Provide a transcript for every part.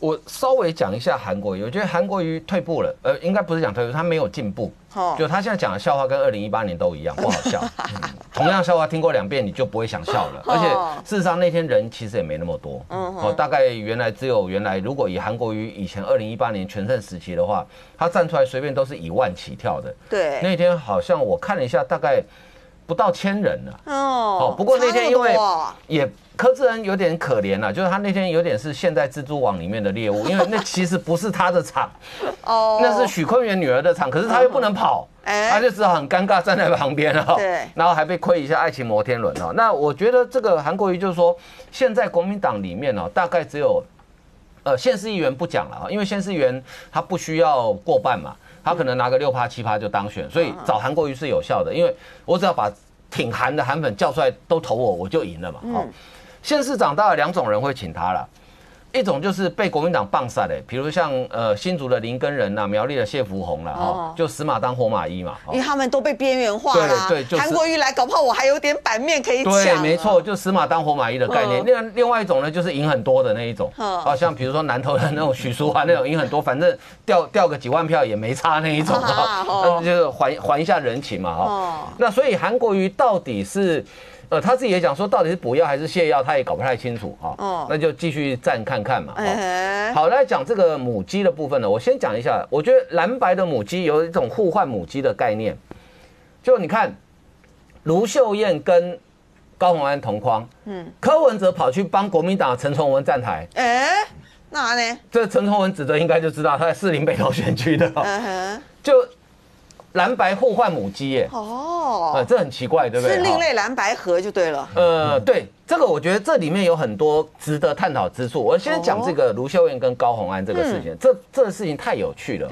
我稍微讲一下韩国瑜，我觉得韩国瑜退步了，呃，应该不是讲退步，他没有进步。哦就他现在讲的笑话跟二零一八年都一样，不好笑。嗯同样笑话听过两遍，你就不会想笑了。而且事实上那天人其实也没那么多，哦，大概原来只有原来如果以韩国瑜以前二零一八年全盛时期的话，他站出来随便都是一万起跳的。对，那天好像我看了一下，大概不到千人了。哦哦，不过那天因为也柯志恩有点可怜了，就是他那天有点是现在蜘蛛网里面的猎物，因为那其实不是他的场，哦那是许坤元女儿的场，可是他又不能跑，哎他就只好很尴尬站在旁边了，对然后还被亏一下爱情摩天轮哦。那我觉得这个韩国瑜就是说，现在国民党里面哦，大概只有呃县市议员不讲了啊，因为县市议员他不需要过半嘛，他可能拿个六趴七趴就当选，所以找韩国瑜是有效的，因为我只要把挺韩的韩粉叫出来都投我，我就赢了嘛。哦，县市长大概两种人会请他了。一种就是被国民党棒杀的，比如像呃新竹的林根仁呐、苗栗的谢福洪啦，哦哦，就死马当活马医嘛，哦因为他们都被边缘化了。对对就是韩国瑜来，搞不好我还有点版面可以抢。对，没错，。就死马当活马医的概念嗯。另另外一种呢，就是赢很多的那一种，嗯好像比如说南投的那种许淑华那种赢很多，反正掉掉个几万票也没差那一种，啊哦 那就是还还一下人情嘛，哦哈。那所以韩国瑜到底是？呃，他自己也讲说，到底是补药还是泻药，他也搞不太清楚啊。哦。那就继续站看看嘛。好，来讲这个母鸡的部分呢，我先讲一下，我觉得蓝白的母鸡有一种互换母鸡的概念，就你看卢秀燕跟高虹安同框，嗯，柯文哲跑去帮国民党的陈崇文站台，哎，那呢？这陈崇文指的应该就知道他在士林北投选区的。哦，嗯哼，就蓝白互换母鸡耶，呃，哦，这很奇怪，对不对？是另哈类蓝白盒就对了。呃，对，这个我觉得这里面有很多值得探讨之处。我先讲这个卢秀燕跟高虹安这个事情，这这个事情太有趣了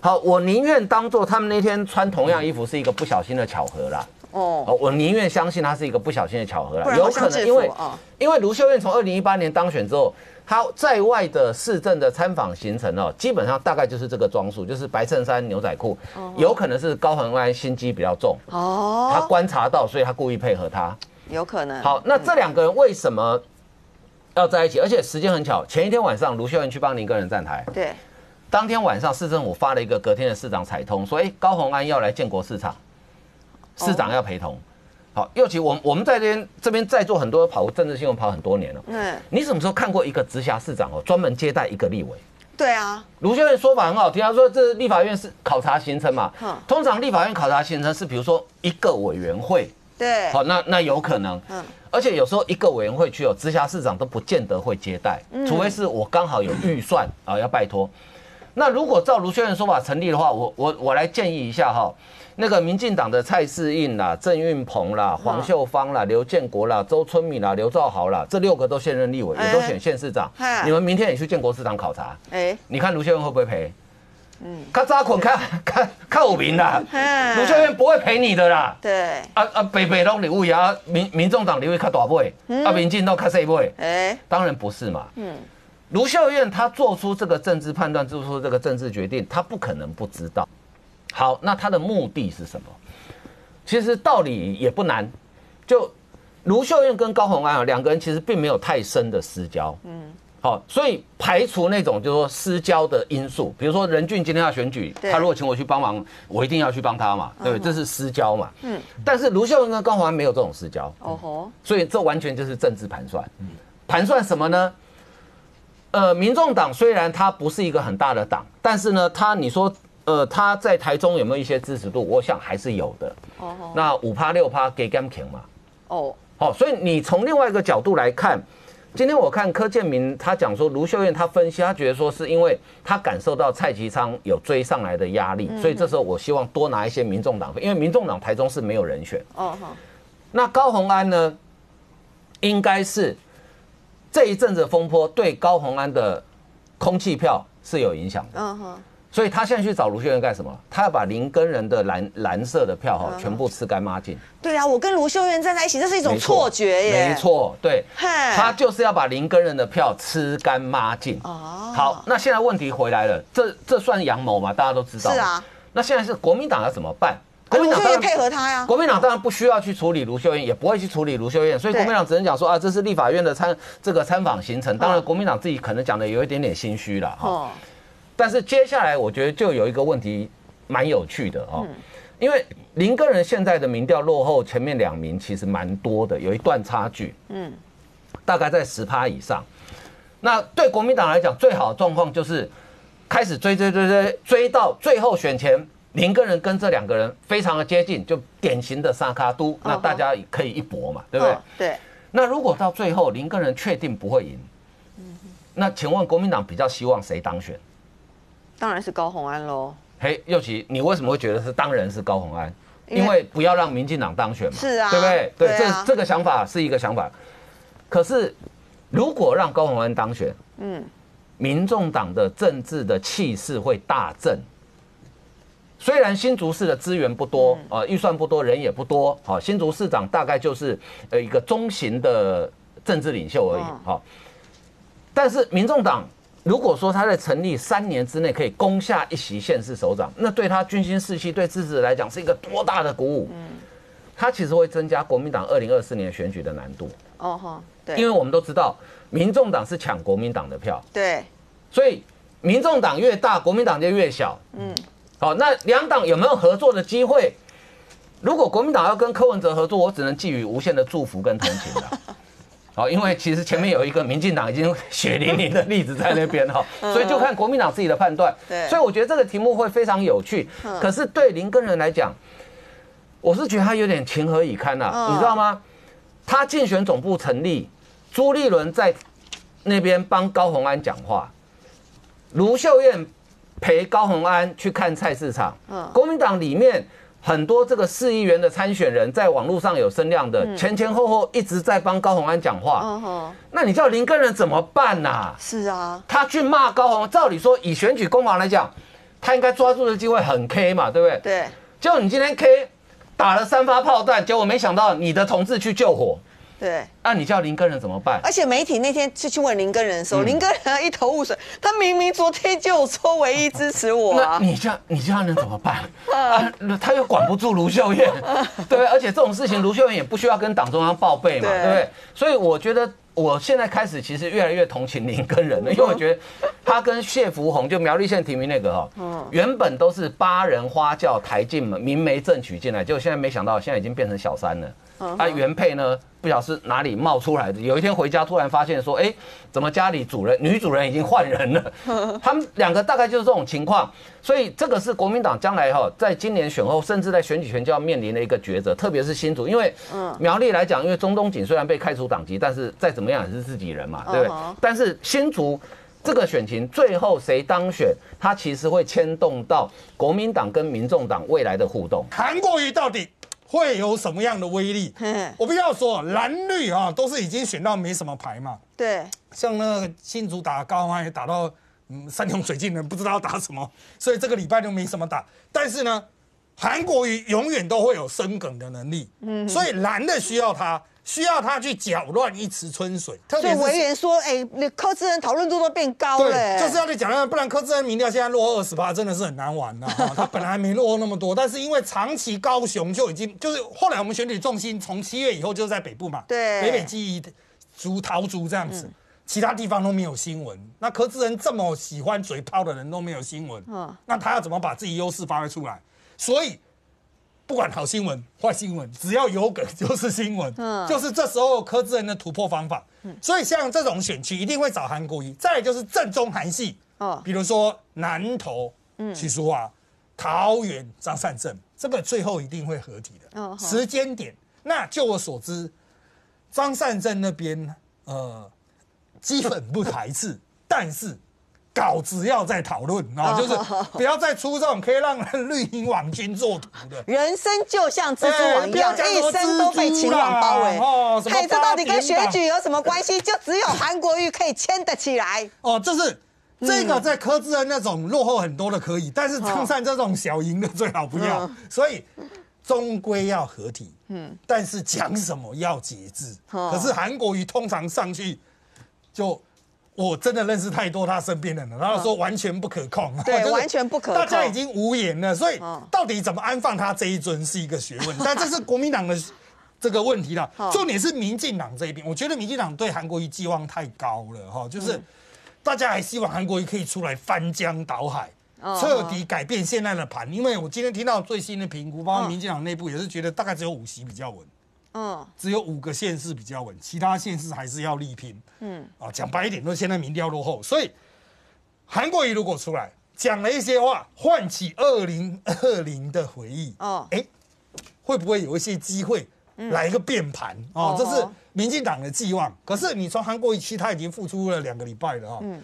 好，我宁愿当做他们那天穿同样衣服是一个不小心的巧合啦。哦，哦，我宁愿相信它是一个不小心的巧合啦。不然好像制服因为哦因为卢秀燕从二零一八年当选之后，她在外的市政的参访行程哦，基本上大概就是这个装束，就是白衬衫、牛仔裤，有可能是高虹安心机比较重哦，他哦，观察到，所以他故意配合他。有可能。好，那这两个人为什么要在一起？而且时间很巧，前一天晚上卢秀燕去帮林根人站台，对，当天晚上市政府发了一个隔天的市长彩通，说，哎、高虹安要来建国市场，市长要陪同。好，尤其我我们在这边这边在座很多跑政治新闻跑很多年了，嗯，你什么时候看过一个直辖市长哦专门接待一个立委？对啊，卢秀燕说法很好听，他说这立法院是考察行程嘛。嗯，通常立法院考察行程是比如说一个委员会，对，好，那那有可能，嗯。而且有时候一个委员会去哦，直辖市长都不见得会接待，嗯。除非是我刚好有预算啊要拜托。那如果照卢秀燕说法成立的话，我我我来建议一下哈，那个民进党的蔡世应啦、郑运鹏啦、黄秀芳啦、刘建国啦、周春米啦、刘兆豪啦，这六个都现任立委，也都选县市长。哎。你们明天也去建国市场考察，哎，你看卢秀燕会不会赔？嗯，看扎捆看看看有名啦，嗯卢秀燕不会赔你的啦。对，啊啊，北北拢立委啊，民民众党立委较大尾，啊，民进党较细尾，哎，当然不是嘛。嗯。卢秀燕她做出这个政治判断，做出这个政治决定，她不可能不知道。好，那他的目的是什么？其实道理也不难，就卢秀燕跟高虹安啊，两个人其实并没有太深的私交。嗯。好，所以排除那种就是说私交的因素，比如说任俊今天要选举，他如果请我去帮忙，我一定要去帮他嘛，对不对？这是私交嘛。嗯，但是卢秀燕跟高虹安没有这种私交，哦吼，所以这完全就是政治盘算。盘算什么呢？呃，民众党虽然它不是一个很大的党，但是呢，它你说呃，他在台中有没有一些支持度？我想还是有的。哦吼，那五趴六趴给 Gam 嘛，哦，好、所以你从另外一个角度来看，今天我看柯建明他讲说，卢秀燕他分析，他觉得说是因为他感受到蔡其昌有追上来的压力，所以这时候我希望多拿一些民众党，因为民众党台中是没有人选。哦吼，那高虹安呢，应该是这一阵子风波对高虹安的空气票是有影响的，嗯哼，所以他现在去找卢秀燕干什么？他要把林根人的蓝蓝色的票哈全部吃干抹净。对啊，我跟卢秀燕站在一起，这是一种没错错觉耶。没，错，对，他就是要把林根人的票吃干抹净。哦，好，那现在问题回来了，这这算阳谋吗？大家都知道。是啊。那现在是国民党要怎么办？国民党当然配合他呀。国民党当然不需要去处理卢秀燕，也不会去处理卢秀燕，所以对国民党只能讲说啊，这是立法院的参这个参访行程。当然，嗯国民党自己可能讲的有一点点心虚了哈。哦，但是接下来我觉得就有一个问题蛮有趣的哦，因为林根人现在的民调落后前面两名其实蛮多的，有一段差距，嗯，大概在十趴以上。那对国民党来讲，最好的状况就是开始追追追追追到最后选前，林根人跟这两个人非常的接近，就典型的萨卡都，那大家可以一搏嘛，对不对哦？对，那如果到最后林根人确定不会赢，那请问国民党比较希望谁当选？当然是高虹安喽。嘿，右奇，你为什么会觉得是当然是高虹安？因为不要让民进党当选嘛，是啊对不对？对，对啊这这个想法是一个想法。可是如果让高虹安当选，嗯，民众党的政治的气势会大振。虽然新竹市的资源不多，嗯呃，预算不多，人也不多，好，新竹市长大概就是呃一个中型的政治领袖而已，嗯好。但是民众党如果说他在成立三年之内可以攻下一席县市首长，那对他军心士气、对支持者来讲是一个多大的鼓舞。他其实会增加国民党二零二四年选举的难度，哦哈，对，因为我们都知道，民众党是抢国民党的票，对，所以民众党越大，国民党就越小。嗯，好，那两党有没有合作的机会？如果国民党要跟柯文哲合作，我只能寄予无限的祝福跟同情了。好，因为其实前面有一个民进党已经 血淋淋的例子在那边哈，所以就看国民党自己的判断。对所以我觉得这个题目会非常有趣。嗯可是对林根人来讲，我是觉得他有点情何以堪呐、嗯你知道吗？他竞选总部成立，朱立伦在那边帮高虹安讲话，卢秀燕陪高虹安去看菜市场。嗯国民党里面很多这个市议员的参选人，在网络上有声量的，前前后后一直在帮高鸿安讲话。那你叫林根人怎么办呐、是啊，他去骂高鸿，照理说以选举攻防来讲，他应该抓住的机会很 K 嘛，对不对？对，结果你今天 K 打了三发炮弹，结果没想到你的同志去救火，对。那你叫林根人怎么办？而且媒体那天去去问林根人的时候，嗯林根人一头雾水，他明明昨天就有说唯一支持我那啊，你叫你叫他能怎么办？啊，他又管不住卢秀燕，对？而且这种事情卢秀燕也不需要跟党中央报备嘛，对对不对？所以我觉得我现在开始其实越来越同情林根人了，因为我觉得他跟谢福洪就苗栗县提名那个哈，原本都是八人花轿抬进门，明媒正娶进来，结果现在没想到现在已经变成小三了。啊，原配呢不晓得是哪里冒出来的，有一天回家突然发现说，哎，怎么家里主人女主人已经换人了？他们两个大概就是这种情况，所以这个是国民党将来哈，在今年选后，甚至在选举前就要面临的一个抉择，特别是新竹，因为苗栗来讲，因为中东锦虽然被开除党籍，但是再怎么样也是自己人嘛，对不对？但是新竹。这个选情最后谁当选，它其实会牵动到国民党跟民众党未来的互动。韩国瑜到底会有什么样的威力？我必须要说，蓝绿啊都是已经选到没什么牌嘛，对，像那个新竹打高安也打到嗯山穷水尽了，不知道打什么，所以这个礼拜就没什么打。但是呢，韩国瑜永远都会有生梗的能力，嗯，所以蓝的需要他，需要他去搅乱一池春水，特所以委员说，哎，你柯志恩讨论度都变高了，对，就是要去搅乱，不然柯志恩民调现在落后二十八，真的是很难玩的、哈 他本来没落后那么多，但是因为长期高雄就已经就是后来我们选举重心从七月以后就是在北部嘛，对北北基竹桃竹这样子。其他地方都没有新闻，那柯志恩这么喜欢嘴炮的人都没有新闻，嗯那他要怎么把自己优势发挥出来？所以不管好新闻、坏新闻，只要有梗就是新闻，嗯就是这时候柯志恩的突破方法。所以像这种选区一定会找韩国瑜，再来就是正宗韩系，哦比如说南投嗯许淑华、桃园张善政，这个最后一定会合体的。哦好时间点，那就我所知，张善政那边呃基本不排斥，但是。稿子要再讨论啊，就是不要再出这种可以让人绿营网军做图的。人生就像蜘蛛网一样，一生都被情网包围蜘蛛啦哦。什么嘿，这到底跟选举有什么关系？就只有韩国瑜可以牵得起来。哦，就是这个在柯志恩那种落后很多的可以，但是张善这种小赢的最好不要。嗯所以终归要合体，嗯，但是讲什么要节制。哦可是韩国瑜通常上去就我真的认识太多他身边的人了，然后说完全不可控，对就是 完全不可控。大家已经无言了，所以嗯。到底怎么安放他这一尊是一个学问，但这是国民党的这个问题了。重点是民进党这一边，我觉得民进党对韩国瑜寄望太高了哈，就是大家还希望韩国瑜可以出来翻江倒海。哦彻底改变现在的盘，因为我今天听到最新的评估，包括民进党内部也是觉得大概只有五席比较稳。嗯只有五个县市比较稳，其他县市还是要力拼。嗯，啊，讲白一点，都现在民调落后，所以韩国瑜如果出来讲了一些话，唤起二零二零的回忆，哦哎，会不会有一些机会来一个变盘？哦哦，这是民进党的寄望。可是你从韩国瑜去，他已经付出了两个礼拜了哈。嗯。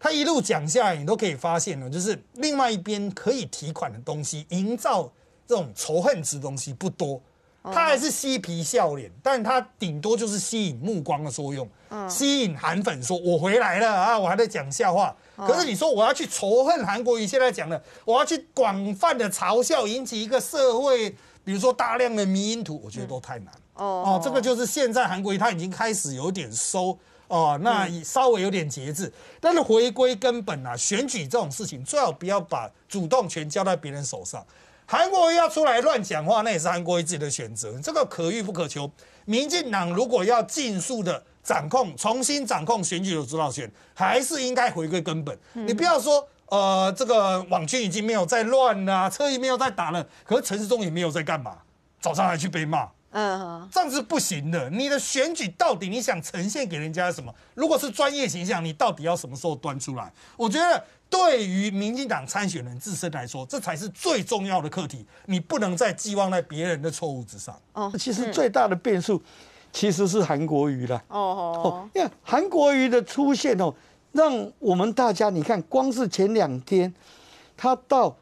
他一路讲下来，你都可以发现呢，就是另外一边可以提款的东西，营造这种仇恨值的东西不多。他还是嬉皮笑脸，但他顶多就是吸引目光的作用，吸引韩粉说“我回来了啊，我还在讲笑话”。可是你说我要去仇恨韩国瑜，现在讲的，我要去广泛的嘲笑，引起一个社会，比如说大量的迷因图，我觉得都太难。哦哦，这个就是现在韩国瑜他已经开始有点收哦，那稍微有点节制，但是回归根本啊，选举这种事情最好不要把主动权交在别人手上。韩国瑜要出来乱讲话，那也是韩国瑜自己的选择，这个可遇不可求。民进党如果要尽速的掌控、重新掌控选举的主导权，还是应该回归根本。你不要说。呃，这个网军已经没有在乱啦、侧翼没有在打了，可是陈时中也没有在干嘛，早上还去被骂，嗯这样是不行的。你的选举到底你想呈现给人家什么？如果是专业形象，你到底要什么时候端出来？我觉得对于民进党参选人自身来说，这才是最重要的课题。你不能再寄望在别人的错误之上。哦其实最大的变数其实是韩国瑜啦。哦哦哦，因为韩国瑜的出现哦，让我们大家你看，光是前两天他到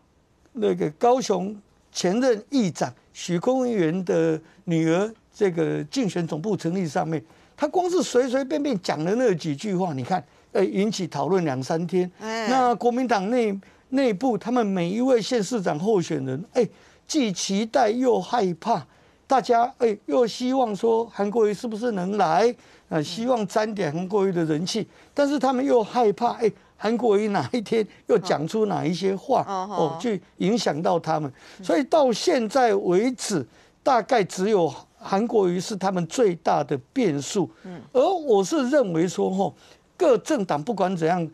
那个高雄前任议长许公元的女儿这个竞选总部成立上面，他光是随随便便讲的那几句话，你看，呃，引起讨论两三天。哎那国民党内内部，他们每一位县市长候选人，哎，既期待又害怕。大家哎，又希望说韩国瑜是不是能来？呃，希望沾点韩国瑜的人气，但是他们又害怕哎，韩国瑜哪一天又讲出哪一些话哦去影响到他们。所以到现在为止，大概只有韩国瑜是他们最大的变数。而我是认为说，吼，各政党不管怎样，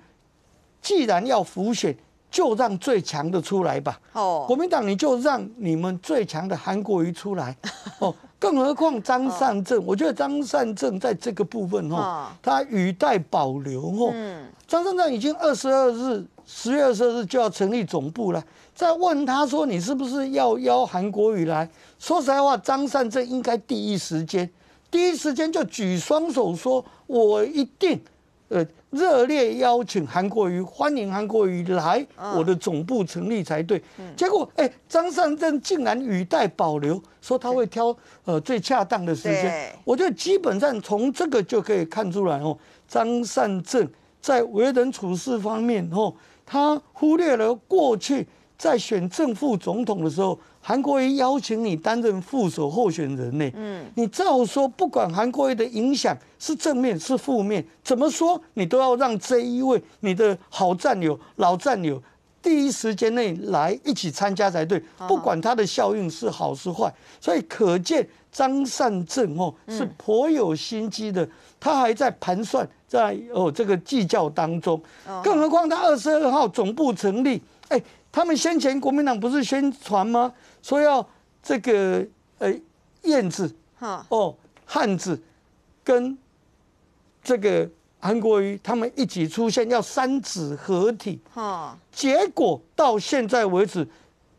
既然要浮选，就让最强的出来吧。哦国民党你就让你们最强的韩国瑜出来，哦，更何况张善政，我觉得张善政在这个部分哦哦，他语带保留哦。嗯张善政已经二十二日，十月二十二日就要成立总部了。再问他说你是不是要邀韩国瑜来？说实在话，张善政应该第一时间，第一时间就举双手说，我一定。呃，热烈邀请韩国瑜，欢迎韩国瑜来我的总部成立才对。结果，哎，张善政竟然语带保留，说他会挑呃最恰当的时对间。我觉得基本上从这个就可以看出来哦，张善政在为人处事方面哦，他忽略了过去在选正副总统的时候，韩国瑜邀请你担任副手候选人呢。嗯，你照说，不管韩国瑜的影响是正面是负面，怎么说你都要让这一位你的好战友、老战友。第一时间内来一起参加才对，不管他的效应是好是坏，所以可见张善政哦是颇有心机的，他还在盘算在哦这个计较当中，更何况他二十二号总部成立，哎，他们先前国民党不是宣传吗？说要这个呃燕子哈哦汉字跟这个韩国瑜他们一起出现，要三子合体。哈结果到现在为止，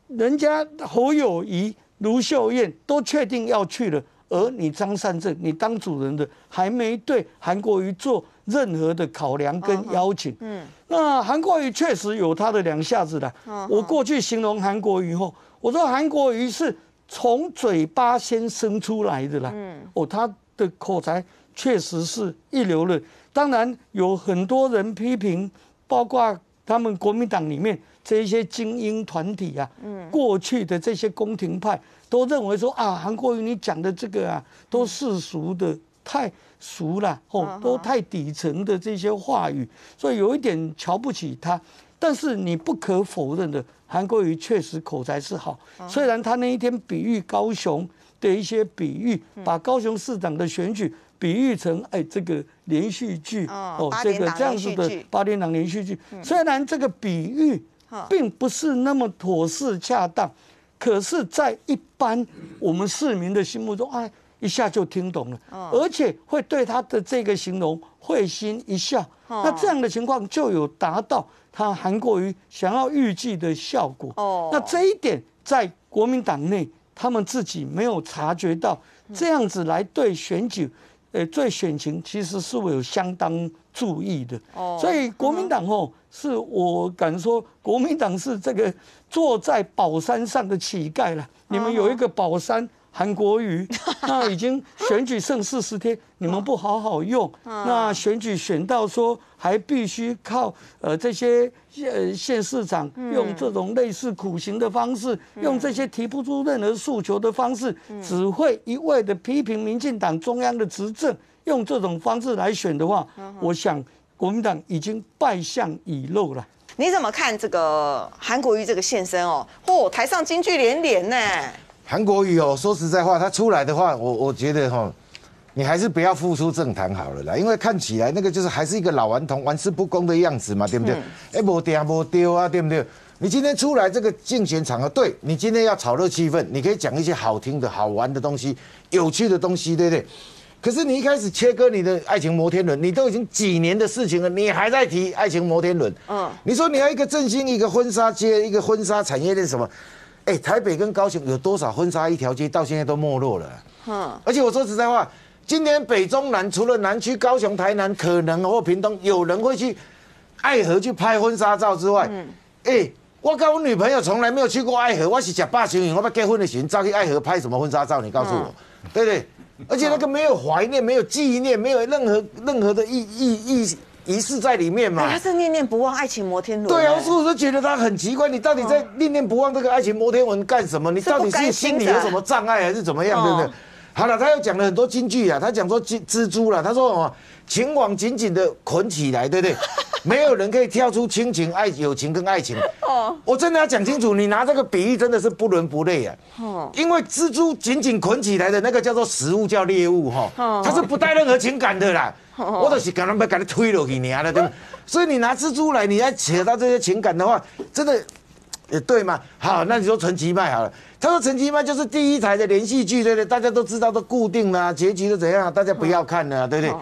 人家侯友谊、卢秀燕都确定要去了，而你张善政，你当主人的还没对韩国瑜做任何的考量跟邀请。嗯，那韩国瑜确实有他的两下子的。我过去形容韩国瑜后，我说韩国瑜是从嘴巴先生出来的啦。嗯，哦，他的口才确实是一流的。当然有很多人批评，包括他们国民党里面这一些精英团体啊，过去的这些宫廷派都认为说啊，韩国瑜你讲的这个啊，都世俗的太俗了，哦，都太底层的这些话语，所以有一点瞧不起他。但是你不可否认的，韩国瑜确实口才是好，虽然他那一天比喻高雄的一些比喻，把高雄市长的选举比喻成哎这个连续剧哦这个这样子的八点档连续剧，虽然这个比喻并不是那么妥适恰当，可是，在一般我们市民的心目中，哎，一下就听懂了，而且会对他的这个形容会心一笑。那这样的情况就有达到他韩国瑜想要预计的效果。哦那这一点在国民党内，他们自己没有察觉到，这样子来对选举，呃，对选情其实是会有相当注意的。哦所以国民党哦，是我敢说，国民党是这个坐在宝山上的乞丐了。你们有一个宝山。韩国瑜，那已经选举剩四十天，你们不好好用，那选举选到说还必须靠呃这些呃县市长用这种类似苦行的方式，用这些提不出任何诉求的方式，只会一味的批评民进党中央的执政，用这种方式来选的话，我想国民党已经败相已露了。你怎么看这个韩国瑜这个现身哦？嚯、台上金句连连呢。韩国瑜哦，说实在话，他出来的话，我我觉得哈，你还是不要复出政坛好了啦，因为看起来那个就是还是一个老顽童、玩世不恭的样子嘛，对不对？哎、无定无丢啊，对不对？你今天出来这个竞选场合，对你今天要炒热气氛，你可以讲一些好听的、好玩的东西、有趣的东西，对不对？可是你一开始切割你的爱情摩天轮，你都已经几年的事情了，你还在提爱情摩天轮？嗯，你说你要一个振兴一个婚纱街、一个婚纱产业链什么？哎、台北跟高雄有多少婚纱一条街到现在都没落了？嗯，而且我说实在话，今年北中南除了南区高雄、台南可能或屏东有人会去爱河去拍婚纱照之外，哎、我跟我女朋友从来没有去过爱河，我是假霸行营，我要结婚的时候照去爱河拍什么婚纱照？你告诉我，对不对？而且那个没有怀念、没有纪念、没有任何任何的意意意仪式在里面嘛。哎，他是念念不忘爱情摩天轮。对啊，哎所以我就觉得他很奇怪，你到底在念念不忘这个爱情摩天轮干什么？你到底是心里有什么障碍还是怎么样，对不对哦？好了，他又讲了很多金句啊，他讲说蜘蜘蛛了，他说什么情网紧紧的捆起来，对不对？没有人可以跳出亲情、爱、友情跟爱情。哦，我真的要讲清楚，你拿这个比喻真的是不伦不类啊。哦，因为蜘蛛紧紧捆起来的那个叫做食物，叫猎物哈，它是不带任何情感的啦。我都是赶快把它推落去你啊了，对不对？所以你拿蜘蛛来，你要扯到这些情感的话，真的也对吗？好，那你说陈其迈好了，他说陈其迈就是第一台的连续剧，对不对？大家都知道都固定了、结局都怎样，大家不要看了、对不对？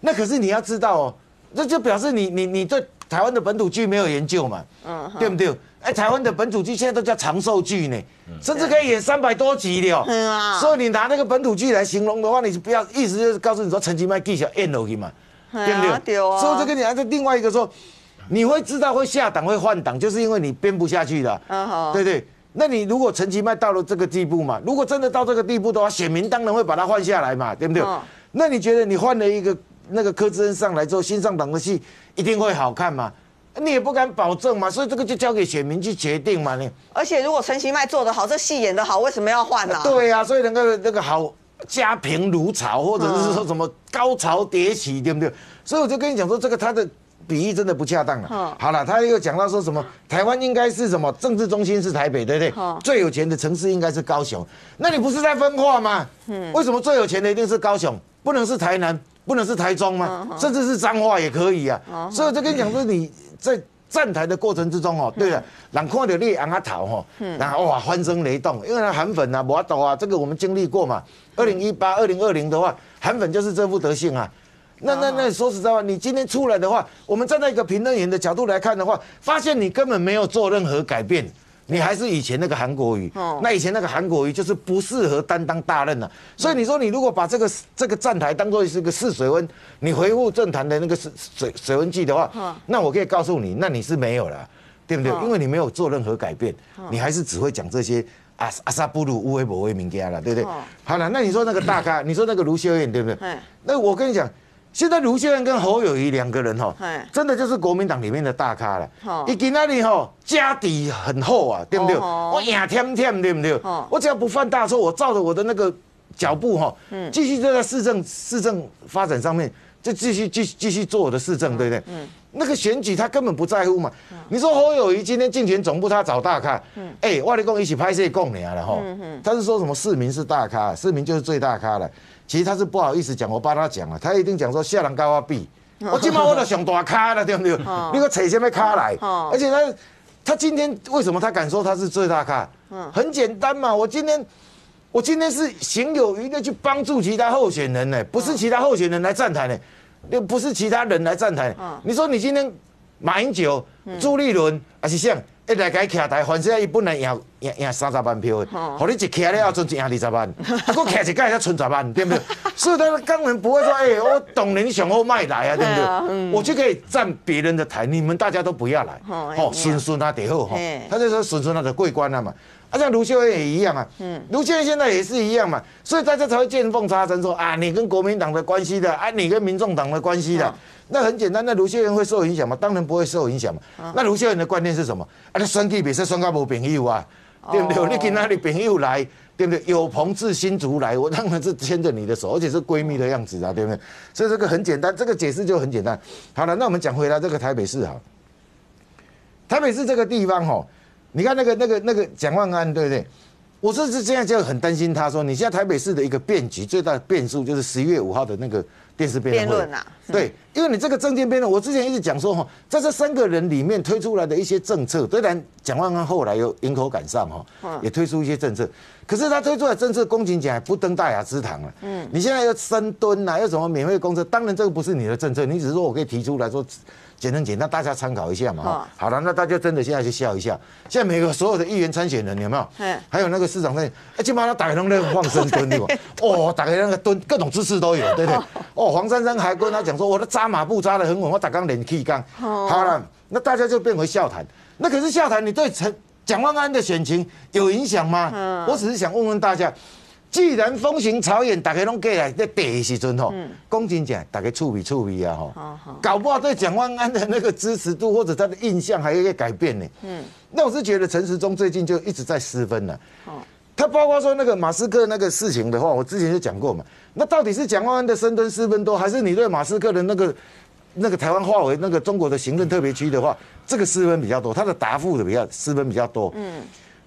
那可是你要知道哦，这就表示你你你对台湾的本土剧没有研究嘛，嗯对不对？哎，台湾的本土剧现在都叫长寿剧呢，甚至可以演三百多集的哦。嗯啊所以你拿那个本土剧来形容的话，你不要意思就是告诉你说陈其迈技巧演落去嘛，对不对？对啊所以我就跟你还是另外一个说，你会知道会下档会换档，就是因为你编不下去了，嗯好对不对？那你如果陈其迈到了这个地步嘛，如果真的到这个地步的话，选民当然会把他换下来嘛，对不对？嗯那你觉得你换了一个那个柯志恩上来之后，新上档的戏一定会好看嘛？你也不敢保证嘛，所以这个就交给选民去决定嘛，你。而且如果陈其迈做得好，这戏演得好，为什么要换呢？对呀、所以那个那个好家贫如潮，或者是说什么高潮迭起，对不对？所以我就跟你讲说，这个他的比喻真的不恰当了。嗯好了，他又讲到说什么台湾应该是什么政治中心是台北，对不对嗯？最有钱的城市应该是高雄，那你不是在分化吗？为什么最有钱的一定是高雄，不能是台南，不能是台中吗？甚至是彰化也可以啊。所以我就跟你讲说你在。站台的过程之中哦，对了，人看到你昂阿桃哈，然后哇欢声雷动，因为那韩粉啊、摩斗啊，这个我们经历过嘛。二零一八、二零二零的话，韩粉就是这副德性啊。那那那说实在话，你今天出来的话，我们站在一个评论员的角度来看的话，发现你根本没有做任何改变，你还是以前那个韩国瑜。那以前那个韩国瑜就是不适合担当大任了、所以你说你如果把这个这个站台当做是个试水温，你回复政坛的那个水水水温计的话，那我可以告诉你，那你是没有了，对不对？因为你没有做任何改变，你还是只会讲这些。阿阿萨布鲁乌威博威名家了，对不对？好了，那你说那个大咖，你说那个卢秀燕，对不对嗯？那我跟你讲，现在卢秀燕跟侯友谊两个人哈嗯，真的就是国民党里面的大咖了哦。一今那里哈家底很厚啊，对不对？哦我牙甜甜，对不对哦？我只要不犯大错，我照着我的那个脚步哈，继续就在市政市政发展上面，就继续继续继续做我的市政，对不对？嗯。那个选举他根本不在乎嘛。你说侯友谊今天竞选总部他找大咖，哎，外力共一起拍摄共你了哈。他是说什么市民是大咖，市民就是最大咖了。其实他是不好意思讲，我帮他讲了，他一定讲说下人高我比，我今晚我都想大咖了，对不对？你个扯什么咖来？而且他他今天为什么他敢说他是最大咖？很简单嘛，我今天我今天是行有余力去帮助其他候选人呢，不是其他候选人来站台呢。又不是其他人来站台，你说你今天马英九、朱立伦还是像一来改徛台，反正伊本来赢赢赢三十万票，好你一徛了后，阵赢二十万，啊，佫徛一届才存十万，对不对？所以他根本不会说，哎，我懂你想我卖来啊，对不对？我就可以占别人的台，你们大家都不要来，哦，顺顺他，得后哈，他就说顺顺啊，就过关了嘛。啊，像卢秀燕也一样啊，嗯，卢秀燕现在也是一样嘛，所以大家才会见缝插针说啊，你跟国民党的关系的，啊，你跟民众党的关系的，那很简单，那卢秀燕会受影响吗？当然不会受影响嘛。那卢秀燕的观念是什么？啊，你选举比说选到无朋友啊，对不对？你跟哪里朋友来，对不对？有朋自新竹来，我当然是牵着你的手，而且是闺蜜的样子啊，对不对？所以这个很简单，这个解释就很简单。好了，那我们讲回来这个台北市哈，台北市这个地方哈。你看那个、那个、那个蒋万安，对不对？我这是现在就很担心，他说你现在台北市的一个变局最大的变数就是十一月五号的那个电视辩论啊。对，因为你这个政见辩论，我之前一直讲说哈，在这三个人里面推出来的一些政策，虽然蒋万安后来又迎头赶上哈，也推出一些政策，可是他推出来政策，公勤奖还不登大雅之堂了。嗯，你现在要深蹲呐，要什么免费公车？当然这个不是你的政策，你只是说我可以提出来说。简单简单，大家参考一下嘛。好了，那大家真的现在去笑一下。现在每个所有的议员参选人有没有？嗯。还有那个市长在，哎，起码他打开那个放深蹲对吧？哦，打开那个蹲，各种姿势都有，对不对？哦，黄珊珊还跟他讲说，我的扎马步扎的很稳，我打刚连气刚。好了，那大家就变回笑谈。那可是笑谈，你对陈蒋万安的选情有影响吗？嗯。我只是想问问大家。既然风行草偃，大家拢过来在地的时阵吼，讲真正，大家触鼻触鼻啊吼，搞不好对蒋万安的那个支持度或者他的印象还有一个改变呢。嗯，那我是觉得陈时中最近就一直在失分了。哦，他包括说那个马斯克那个事情的话，我之前就讲过嘛。那到底是蒋万安的深蹲失分多，还是你对马斯克的那个那个台湾化为那个中国的行政特别区的话，这个失分比较多，他的答复的比较失分比较多。嗯，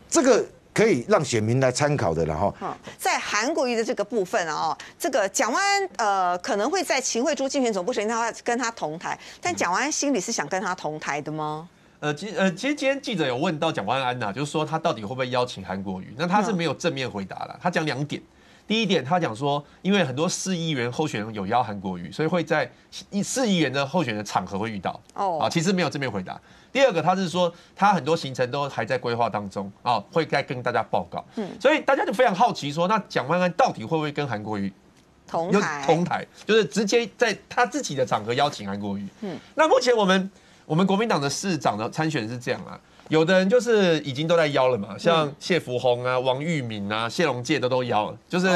这个。可以让选民来参考的了哈。在韩国瑜的这个部分啊，这个蒋万安呃可能会在秦惠珠竞选总部时他跟他同台，但蒋万安心里是想跟他同台的吗？呃，其呃其实今天记者有问到蒋万安呐，就是说他到底会不会邀请韩国瑜？那他是没有正面回答了，他讲两点。第一点，他讲说，因为很多市议员候选人有邀韩国瑜，所以会在市议员的候选的场合会遇到。哦，啊，其实没有正面回答。第二个，他是说他很多行程都还在规划当中啊，会再跟大家报告。嗯，所以大家就非常好奇说，那蒋万安到底会不会跟韩国瑜同台？同台就是直接在他自己的场合邀请韩国瑜。嗯，那目前我们我们国民党的市长的参选是这样啊，有的人就是已经都在邀了嘛，像谢福洪啊、王玉敏啊、谢龙介都都邀了，就是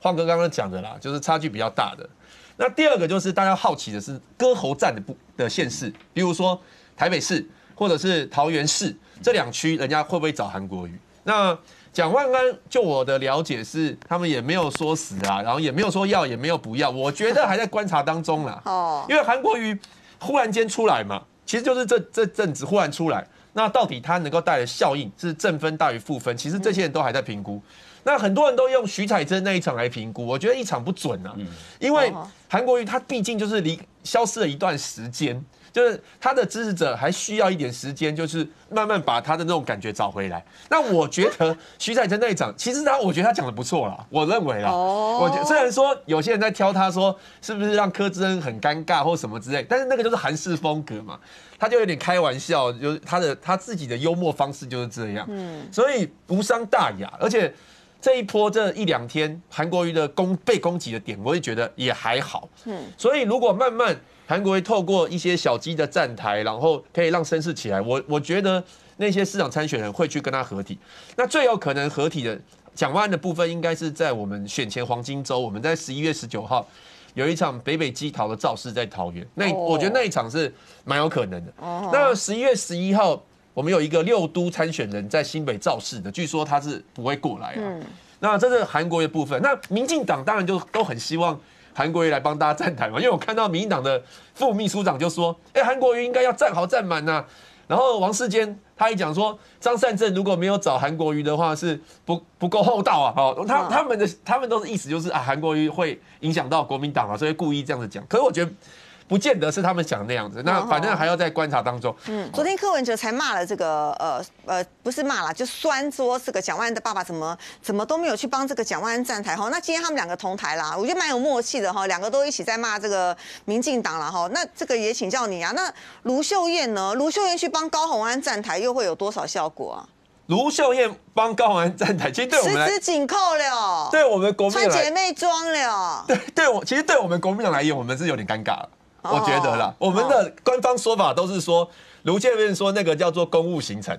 晃哥刚刚讲的啦，就是差距比较大的。那第二个就是大家好奇的是歌喉战的不的县市，比如说。台北市或者是桃园市这两区，人家会不会找韩国瑜？那蒋万安就我的了解是，他们也没有说死啊，然后也没有说要，也没有不要，我觉得还在观察当中啦。哦，因为韩国瑜忽然间出来嘛，其实就是这这阵子忽然出来，那到底它能够带来的效应是正分大于负分？其实这些人都还在评估。那很多人都用徐彩珍那一场来评估，我觉得一场不准啊，因为韩国瑜他毕竟就是离消失了一段时间。就是他的支持者还需要一点时间，就是慢慢把他的那种感觉找回来。那我觉得徐彩珍那一场，其实他我觉得他讲的不错啦，我认为啦。哦。我虽然说有些人在挑他说是不是让柯志恩很尴尬或什么之类，但是那个就是韩式风格嘛，他就有点开玩笑，就是他的他自己的幽默方式就是这样。嗯。所以无伤大雅，而且这一波这一两天韩国瑜的攻被攻击的点，我也觉得也还好。嗯。所以如果慢慢。韩国瑜透过一些小鸡的站台，然后可以让声势起来。我我觉得那些市长参选人会去跟他合体。那最有可能合体的蒋万安的部分，应该是在我们选前黄金周，我们在十一月十九号有一场北北基桃的造势在桃园。那我觉得那一场是蛮有可能的。那十一月十一号，我们有一个六都参选人在新北造势的，据说他是不会过来啊。那这是韩国瑜的部分。那民进党当然就都很希望韩国瑜来帮大家站台嘛，因为我看到民进党的副秘书长就说，哎，韩国瑜应该要站好站满呐。然后王世坚他一讲说，张善政如果没有找韩国瑜的话，是不不够厚道啊。哦，他他们的他们都是意思就是啊，韩国瑜会影响到国民党啊，所以故意这样子讲。可是我觉得。不见得是他们想那样子，那反正还要在观察当中。嗯，昨天柯文哲才骂了这个呃呃，不是骂了，就酸说这个蒋万安的爸爸怎么怎么都没有去帮这个蒋万安站台哈。那今天他们两个同台啦，我觉得蛮有默契的哈，两个都一起在骂这个民进党了哈。那这个也请教你啊，那卢秀燕呢？卢秀燕去帮高虹安站台，又会有多少效果啊？卢秀燕帮高虹安站台，其实对我们十指紧扣了，对我们国民穿姐妹装了，对对我其实对我们国民党来言，我们是有点尴尬了。我觉得啦，我们的官方说法都是说，卢建院说那个叫做公务行程，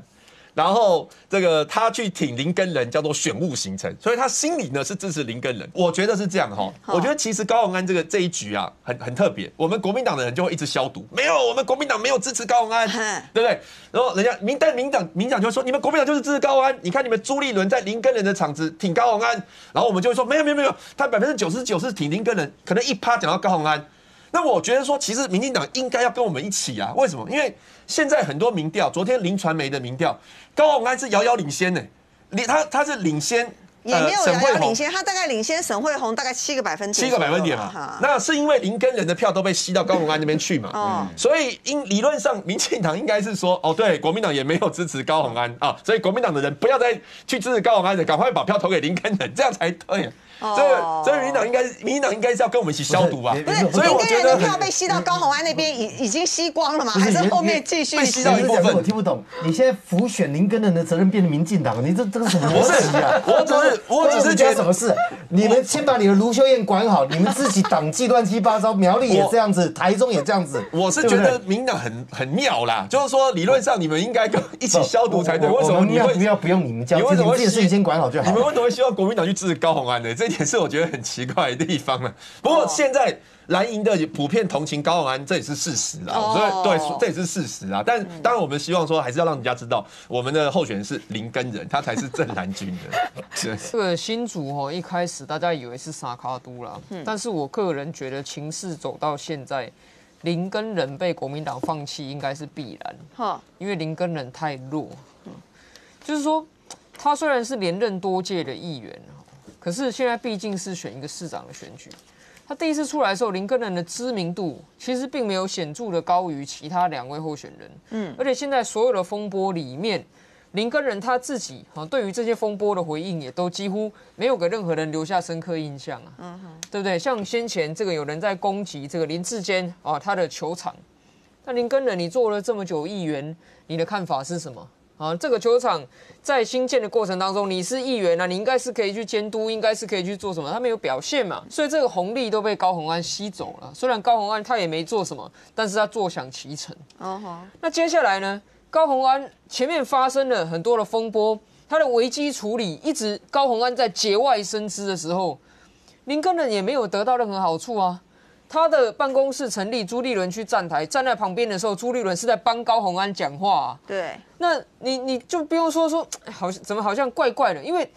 然后这个他去挺林根人叫做选务行程，所以他心里呢是支持林根人。我觉得是这样哈，我觉得其实高鸿安这个这一局啊，很很特别。我们国民党的人就会一直消毒，没有，我们国民党没有支持高鸿安，对不对？然后人家民但民党民党就会说，你们国民党就是支持高鸿安。你看你们朱立伦在林根人的场子挺高鸿安，然后我们就会说，没有没有没有，他百分之九十九是挺林根人，可能一趴讲到高鸿安。那我觉得说，其实民进党应该要跟我们一起啊？为什么？因为现在很多民调，昨天林传媒的民调，高鸿安是遥遥领先呢。你他他是领先，也没有遥遥领先，他大概领先沈惠宏大概七个百分点，七个百分点嘛。那是因为林根人的票都被吸到高鸿安那边去嘛。哦。所以应理论上，民进党应该是说，哦，对，国民党也没有支持高鸿安啊，所以国民党的人不要再去支持高鸿安的，赶快把票投给林根人，这样才对。所以，所以民进党应该，民进党应该是要跟我们一起消毒吧？不是，所以我觉得票被吸到高鸿安那边已已经吸光了嘛？还是后面继续吸到一部分？我听不懂。你现在浮选林根人的责任变成民进党，你这这个什么逻辑啊？我只是，我只是觉得什么事？你们先把你的卢秀燕管好，你们自己党纪乱七八糟，苗栗也这样子，台中也这样子。我是觉得民党很很妙啦，就是说理论上你们应该跟一起消毒才对。为什么你会不要不用你们教？你为什么自己事情先管好就好？你们为什么会希望国民党去支持高鸿安呢？这一点是我觉得很。奇怪的地方了。不过现在蓝营的普遍同情高永安，这也是事实啊。所以对，这也是事实啊。但当然，我们希望说，还是要让人家知道，我们的候选人是林根人，他才是正蓝军的。这个新竹哦，一开始大家以为是沙卡都啦，但是我个人觉得情势走到现在，林根人被国民党放弃应该是必然。哈，因为林根人太弱。就是说，他虽然是连任多届的议员。可是现在毕竟是选一个市长的选举，他第一次出来的时候，林根人的知名度其实并没有显著的高于其他两位候选人。嗯，而且现在所有的风波里面，林根人他自己啊，对于这些风波的回应也都几乎没有给任何人留下深刻印象啊。嗯哼，对不对？像先前这个有人在攻击这个林志坚啊，他的球场，那林根人你做了这么久议员，你的看法是什么？啊，这个球场在新建的过程当中，你是议员啊，你应该是可以去监督，应该是可以去做什么？他没有表现嘛，所以这个红利都被高鸿安吸走了。虽然高鸿安他也没做什么，但是他坐享其成。哦那接下来呢？高鸿安前面发生了很多的风波，他的危机处理一直高鸿安在节外生枝的时候，林根人也没有得到任何好处啊。他的办公室成立，朱立伦去站台，站在旁边的时候，朱立伦是在帮高鸿安讲话。对，那你你就不用说说，好像怎么好像怪怪的，因为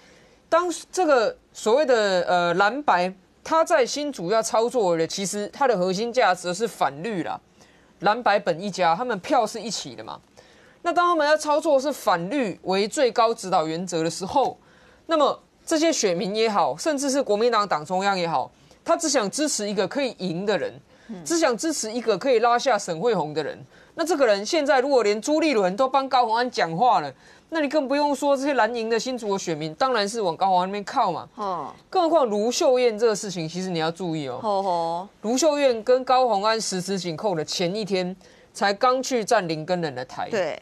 当这个所谓的呃蓝白，他在新主要操作的，其实它的核心价值是反绿啦，蓝白本一家，他们票是一起的嘛。那当他们要操作是反绿为最高指导原则的时候，那么这些选民也好，甚至是国民党党中央也好。他只想支持一个可以赢的人，只想支持一个可以拉下沈惠宏的人。那这个人现在如果连朱立伦都帮高鸿安讲话了，那你更不用说这些蓝营的新竹的选民，当然是往高鸿安那边靠嘛。哦。更何况卢秀燕这个事情，其实你要注意哦。哦卢秀燕跟高鸿安十指紧扣的前一天，才刚去占林根人的台。对。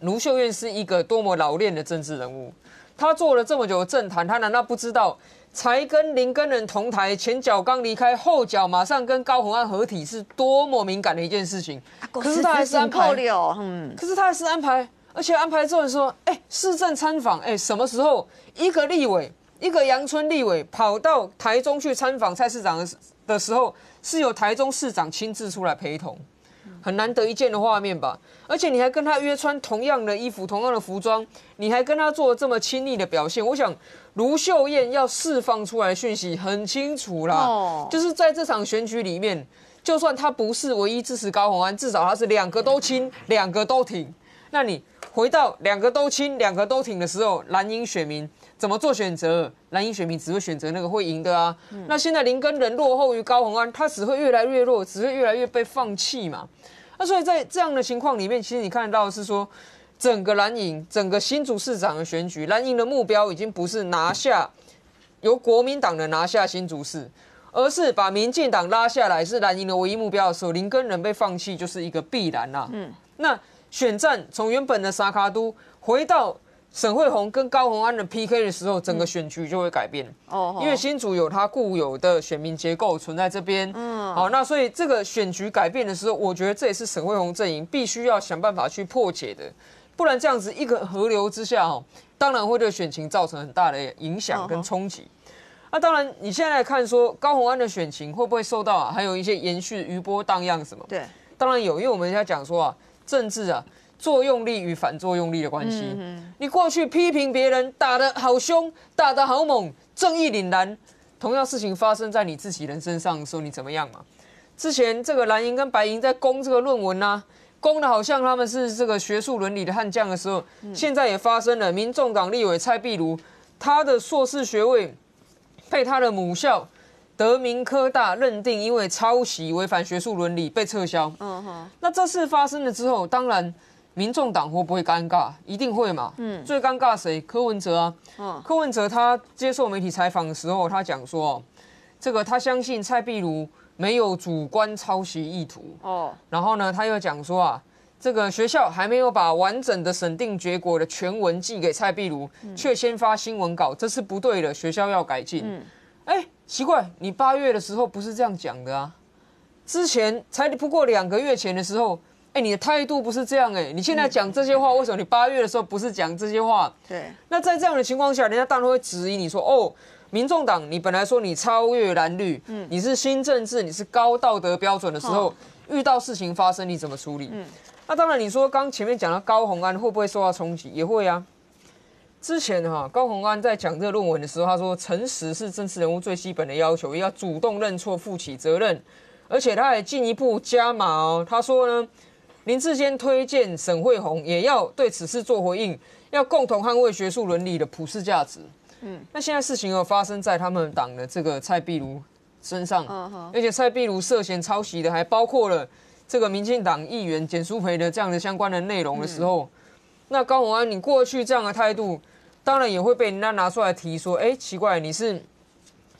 卢秀燕是一个多么老练的政治人物，他做了这么久的政坛，他难道不知道？才跟林根人同台，前脚刚离开，后脚马上跟高鸿安合体，是多么敏感的一件事情。可是他还是安排，嗯，可是他还是安排，而且安排之后说，哎，市政参访，哎，什么时候一个立委，一个阳春立委跑到台中去参访蔡市长的的时候，是由台中市长亲自出来陪同。很难得一见的画面吧。而且你还跟他约穿同样的衣服、同样的服装，你还跟他做这么亲密的表现，我想卢秀燕要释放出来讯息很清楚啦，哦就是在这场选举里面，就算他不是唯一支持高虹安，至少他是两个都亲，两个都挺。那你回到两个都亲、两个都挺的时候，蓝营选民怎么做选择？蓝营选民只会选择那个会赢的啊。那现在林根人落后于高虹安，他只会越来越弱，只会越来越被放弃嘛。那所以在这样的情况里面，其实你看得到的是说，整个蓝营、整个新竹市长的选举，蓝营的目标已经不是拿下由国民党的拿下新竹市，而是把民进党拉下来是蓝营的唯一目标的时候，林根人被放弃就是一个必然啦、嗯，那选战从原本的沙卡都回到沈惠宏跟高鸿安的 PK 的时候，整个选局就会改变。哦因为新竹有它固有的选民结构存在这边，嗯，好，那所以这个选局改变的时候，我觉得这也是沈惠宏阵营必须要想办法去破解的，不然这样子一个河流之下，哦，当然会对选情造成很大的影响跟冲击。那当然，你现在来看说高虹安的选情会不会受到啊，还有一些延续余波荡漾什么？对，当然有，因为我们现在讲说啊，政治啊，作用力与反作用力的关系。你过去批评别人打得好凶，打得好猛，正义凛然，同样事情发生在你自己人身上的时候，你怎么样嘛？之前这个蓝营跟白营在攻这个论文呐、攻的好像他们是这个学术伦理的悍将的时候，现在也发生了，民众党立委蔡壁如，他的硕士学位被他的母校德明科大认定因为抄袭违反学术伦理被撤销。嗯哼，那这事发生了之后，当然民众党会不会尴尬？一定会嘛。嗯，最尴尬谁？柯文哲啊。嗯柯文哲他接受媒体采访的时候，他讲说，哦这个他相信蔡壁如没有主观抄袭意图。哦，然后呢，他又讲说啊，这个学校还没有把完整的审定结果的全文寄给蔡壁如，却先发新闻稿，这是不对的，学校要改进。哎、奇怪，你八月的时候不是这样讲的啊？之前才不过两个月前的时候，哎、你的态度不是这样哎、你现在讲这些话，为什么你八月的时候不是讲这些话？对，那在这样的情况下，人家当然会质疑你说，哦，民众党你本来说你超越蓝绿，你是新政治，你是高道德标准的时候，遇到事情发生你怎么处理？那当然，你说刚前面讲到高虹安会不会受到冲击，也会啊。之前哈、高虹安在讲这个论文的时候，他说诚实是政治人物最基本的要求，也要主动认错、负起责任，而且他还进一步加码哦，他说呢，林志坚推荐沈惠宏也要对此事做回应，要共同捍卫学术伦理的普世价值。嗯，那现在事情有发生在他们党的这个蔡壁如身上，而且蔡壁如涉嫌抄袭的还包括了这个民进党议员简淑培的这样的相关的内容的时候，那高鸿安你过去这样的态度，当然也会被人家拿出来提说，哎，奇怪，你是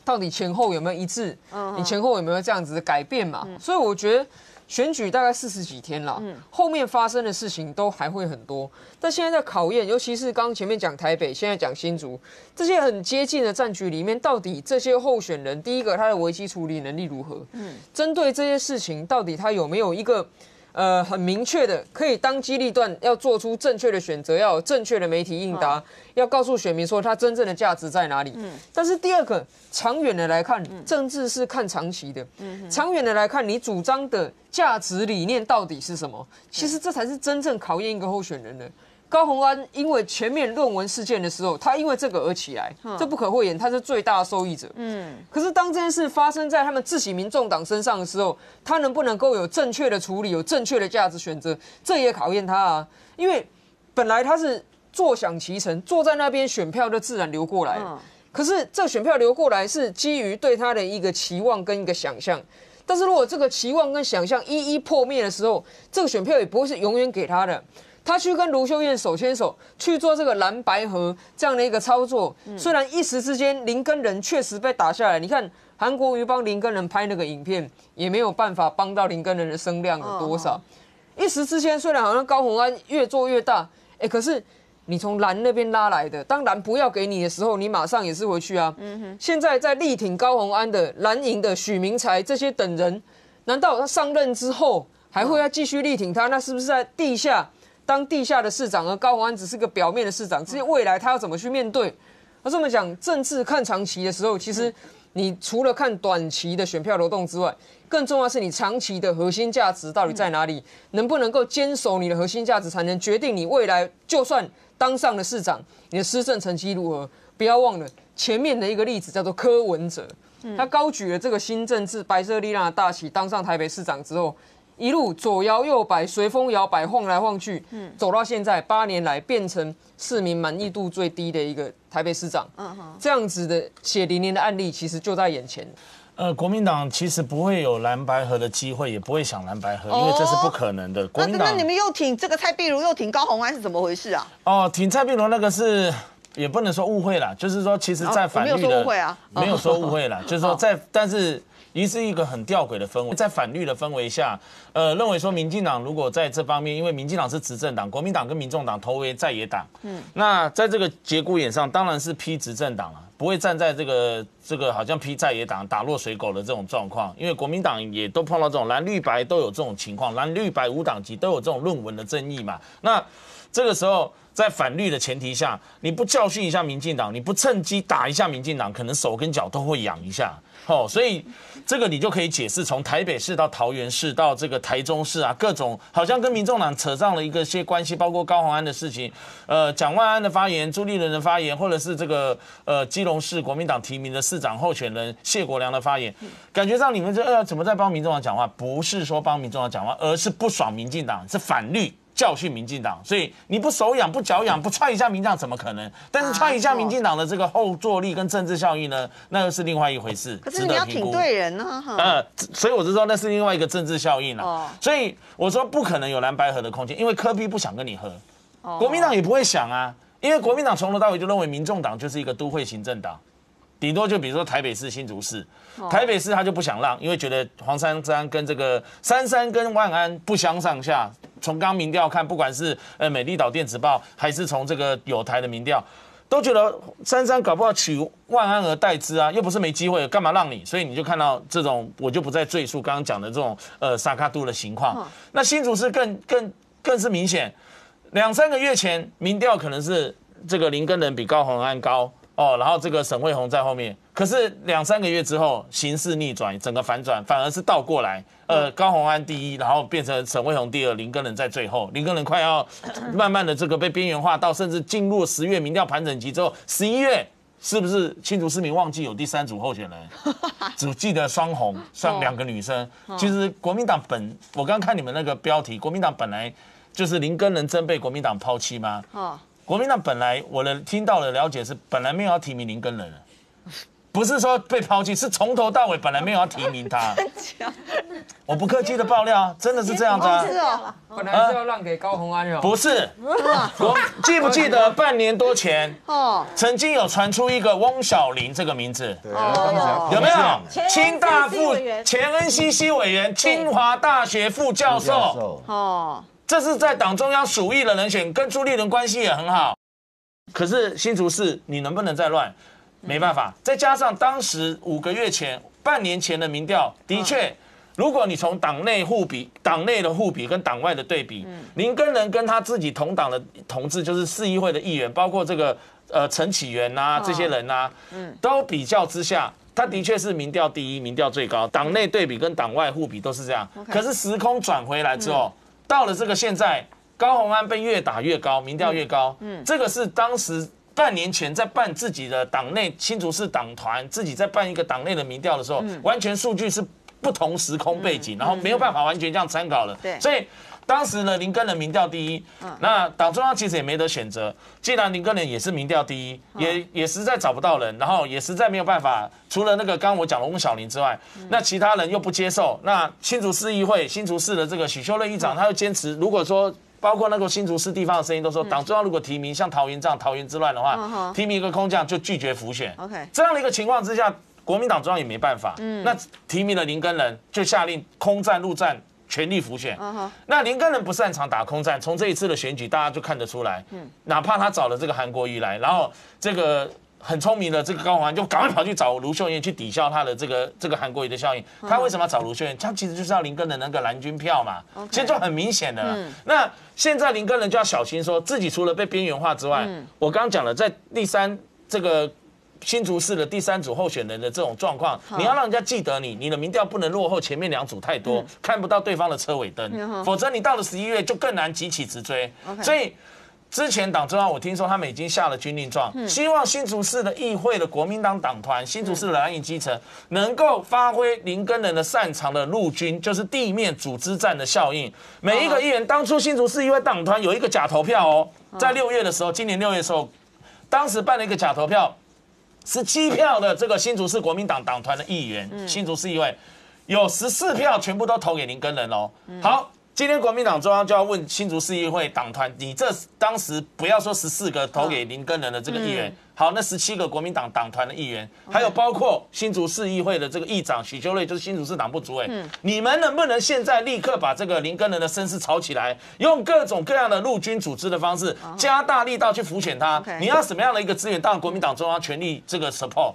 到底前后有没有一致？你前后有没有这样子的改变嘛？所以我觉得选举大概四十几天了，后面发生的事情都还会很多。但现在在考验，尤其是刚刚前面讲台北，现在讲新竹，这些很接近的战局里面，到底这些候选人，第一个他的危机处理能力如何？嗯，针对这些事情，到底他有没有一个？呃，很明确的，可以当机立断，要做出正确的选择，要有正确的媒体应答，要告诉选民说他真正的价值在哪里。嗯但是第二个，长远的来看，政治是看长期的。嗯长远的来看，你主张的价值理念到底是什么？其实这才是真正考验一个候选人的。高虹安因为前面论文事件的时候，他因为这个而起来，这不可讳言，他是最大的受益者。嗯，可是当这件事发生在他们自己民众党身上的时候，他能不能够有正确的处理，有正确的价值选择，这也考验他啊。因为本来他是坐享其成，坐在那边选票就自然流过来了。可是这选票流过来是基于对他的一个期望跟一个想象。但是如果这个期望跟想象一一破灭的时候，这个选票也不会是永远给他的。他去跟卢秀燕手牵手去做这个蓝白河这样的一个操作，虽然一时之间林根人确实被打下来，你看韩国瑜帮林根人拍那个影片，也没有办法帮到林根人的声量有多少。一时之间，虽然好像高虹安越做越大，哎，可是你从蓝那边拉来的，当蓝不要给你的时候，你马上也是回去啊。现在在力挺高虹安的蓝营的许明才这些等人，难道他上任之后还会要继续力挺他？那是不是在地下？当地下的市长，而高虹安只是个表面的市长，这些未来他要怎么去面对？而是我们讲政治看长期的时候，其实你除了看短期的选票流动之外，更重要是你长期的核心价值到底在哪里，能不能够坚守你的核心价值，才能决定你未来就算当上了市长，你的施政成绩如何。不要忘了前面的一个例子叫做柯文哲，他高举了这个新政治白色力量的大旗，当上台北市长之后。一路左摇右摆，随风摇摆，晃来晃去，嗯，走到现在八年来，变成市民满意度最低的一个台北市长。嗯哼，这样子的血淋淋的案例，其实就在眼前。呃，国民党其实不会有蓝白河的机会，也不会想蓝白河，因为这是不可能的。国民党，那你们又挺这个蔡壁如，又挺高虹安，是怎么回事啊？哦，挺蔡壁如那个是也不能说误会了，就是说，其实在反绿的没有说误会啊，没有说误会了，就是说在，但是。一是一个很吊诡的氛围，在反绿的氛围下，呃，认为说民进党如果在这方面，因为民进党是执政党，国民党跟民众党投为在野党，嗯，那在这个节骨眼上，当然是批执政党了，不会站在这个这个好像批在野党打落水狗的这种状况，因为国民党也都碰到这种蓝绿白都有这种情况，蓝绿白五党籍都有这种论文的争议嘛，那这个时候在反绿的前提下，你不教训一下民进党，你不趁机打一下民进党，可能手跟脚都会痒一下。哦，所以这个你就可以解释，从台北市到桃园市到这个台中市啊，各种好像跟民众党扯上了一个些关系，包括高鸿安的事情，呃，蒋万安的发言，朱立伦的发言，或者是这个呃基隆市国民党提名的市长候选人谢国良的发言，感觉上你们这呃怎么在帮民众党讲话？不是说帮民众党讲话，而是不爽民进党，是反绿。教训民进党，所以你不手痒不脚痒不踹一下民进党怎么可能？但是踹一下民进党的这个后坐力跟政治效益呢，那又是另外一回事。可是你要挺对人呢，呃，所以我是说那是另外一个政治效应了。所以我说不可能有蓝白合的空间，因为柯比不想跟你合，国民党也不会想啊，因为国民党从头到尾就认为民众党就是一个都会行政党。顶多就比如说台北市、新竹市，台北市他就不想让，因为觉得黄珊珊跟这个珊珊跟万安不相上下。从刚民调看，不管是呃美丽岛电子报，还是从这个有台的民调，都觉得珊珊搞不好取万安而代之啊，又不是没机会，干嘛让你？所以你就看到这种，我就不再赘述刚刚讲的这种呃萨卡度的情况。那新竹市更更更是明显，两三个月前民调可能是这个林根人比高鸿安高。哦，然后这个沈惠宏在后面，可是两三个月之后，形势逆转，整个反转，反而是倒过来，呃，高鸿安第一，然后变成沈惠宏第二，林根人在最后，林根人快要慢慢的这个被边缘化，到甚至进入十月民调盘整期之后，十一月是不是新竹市民忘记有第三组候选人，只记得双红，双两个女生，其实国民党本，我刚看你们那个标题，国民党本来就是林根人真被国民党抛弃吗？国民党本来我的听到的了解是，本来没有要提名林根人，不是说被抛弃，是从头到尾本来没有要提名他。我不客气的爆料，真的是这样子啊！本来是要让给高鸿安哟。不是，我记不记得半年多前，哦，曾经有传出一个翁小玲这个名字，有没有？清大副前 NCC 委员，清华大学副教授，哦。这是在党中央属意的人选，跟朱立伦关系也很好。可是新竹市你能不能再乱？没办法。再加上当时五个月前、半年前的民调，的确，如果你从党内互比、党内的互比跟党外的对比，林根人跟他自己同党的同志，就是市议会的议员，包括这个呃陈启源呐这些人呐，都比较之下，他的确是民调第一，民调最高。党内对比跟党外互比都是这样。可是时空转回来之后。到了这个现在，高鸿安被越打越高，民调越高。嗯，这个是当时半年前在办自己的党内新竹市党团，自己在办一个党内的民调的时候，完全数据是不同时空背景，然后没有办法完全这样参考了。对，所以当时呢，林根的民调第一，那党中央其实也没得选择。既然林根人也是民调第一，也也实在找不到人，然后也实在没有办法，除了那个刚刚我讲的翁小玲之外，那其他人又不接受。那新竹市议会新竹市的这个许秀乐议长，他又坚持，如果说包括那个新竹市地方的声音都说，党中央如果提名像桃园这样桃园之乱的话，提名一个空降就拒绝浮选。OK，这样的一个情况之下，国民党中央也没办法。嗯，那提名了林根人，就下令空战陆战。全力浮选，那林根人不擅长打空战，从这一次的选举大家就看得出来。嗯，哪怕他找了这个韩国瑜来，然后这个很聪明的这个高环就赶快跑去找卢秀燕去抵消他的这个这个韩国瑜的效应。他为什么要找卢秀燕？他其实就是要林根的那个蓝军票嘛。其实就很明显的。那现在林根人就要小心，说自己除了被边缘化之外，我刚刚讲了，在第三这个新竹市的第三组候选人的这种状况，你要让人家记得你，你的民调不能落后前面两组太多，看不到对方的车尾灯，否则你到了十一月就更难急起直追。所以。之前党中央，我听说他们已经下了军令状，希望新竹市的议会的国民党党团、新竹市的蓝营基层能够发挥林根人的擅长的陆军，就是地面组织战的效应。每一个议员，当初新竹市议会党团有一个假投票哦，在六月的时候，今年六月的时候，当时办了一个假投票，十七票的这个新竹市国民党党团的议员，新竹市议会有十四票全部都投给林根人哦。好。今天国民党中央就要问新竹市议会党团，你这当时不要说十四个投给林根人的这个议员，好，那十七个国民党党团的议员，还有包括新竹市议会的这个议长许修睿，就是新竹市党部主委，你们能不能现在立刻把这个林根人的声势炒起来，用各种各样的陆军组织的方式，加大力道去浮选他？你要什么样的一个资源？当然国民党中央全力这个 support。